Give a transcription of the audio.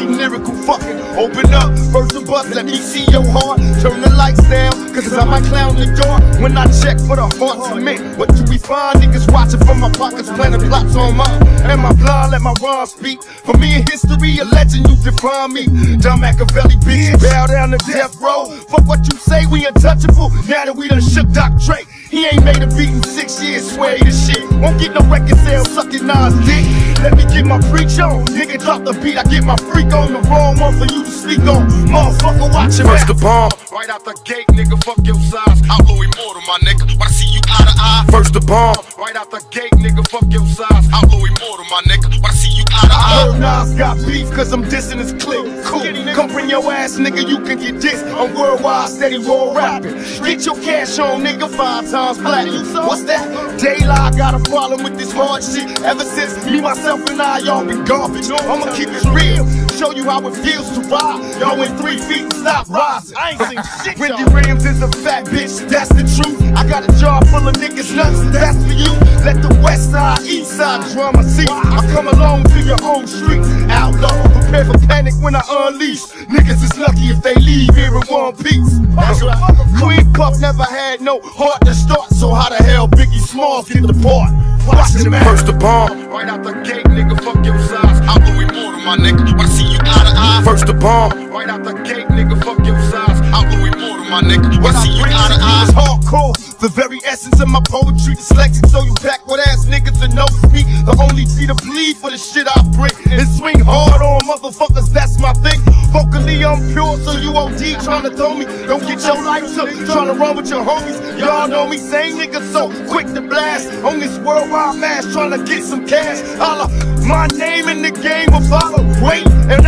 we lyrical fucking open up. First the bus, let me see your heart. Turn the lights down, cause I might clown the door. When I check for the heart cement, what do we find? Niggas watching from my pockets, planning plots on mine. Am I blind? Let my rhyme speak. For me in history, a legend, you define me. John Makaveli, bitch, bow down to death row. Fuck what you say, we untouchable. Now that we done shook Doc Drake, He ain't made a beat in six years, swear the shit. Won't get no record sale, sucking Nas. Let me get my preach on. Nigga, drop the beat, I get my freak on. The wrong one for you to speak on. Motherfucker, watch First mouth. the bomb, right out the gate, nigga, fuck your size. Outlaw immortal, my nigga. When I see you eye to eye. First the bomb, right out the gate, nigga, fuck your size. I Outlaw immortal, my nigga. I see you eye to I eye. heard Nas got beef cause I'm dissing his clique. Cool. Come bring your ass, nigga, you can get dissed. I'm worldwide, steady raw rapping. Get your cash on, nigga, five times platinum. What's that? Daylight got a problem with this hard shit. Ever since me, myself, and I, y'all been garbage. I'ma keep it real, show you how it feels to ride. Y'all went three feet stop rising. I ain't seen shit. Wendy Williams is a fat bitch, that's the truth. Got a jar full of niggas nuts, that's for you. Let the west side, east side drama see. I come along to your own streets. Outlaw, prepare for panic when I unleash. Niggas is lucky if they leave here in one piece. Queen Puff never had no heart to start, so how the hell Biggie Smalls get the part? Watch the man. First the bomb, right out the gate, nigga, fuck your size. Outlaw immortal, my nigga. I see you eye to eye. First the bomb, right out the gate, my nigga. When I see you eye to It's eye. hardcore, the very essence of my poetry. Dyslexic, so you back with ass niggas to know me. The only G to bleed for the shit I bring and swing hard on motherfuckers. That's my thing. Vocally, I'm pure, so you OD trying to throw me. Don't get your life took, trying to run with your homies. Y'all know me, same nigga so quick to blast on this worldwide mass, trying to get some cash. Holla, my name in the game will follow. Wait, and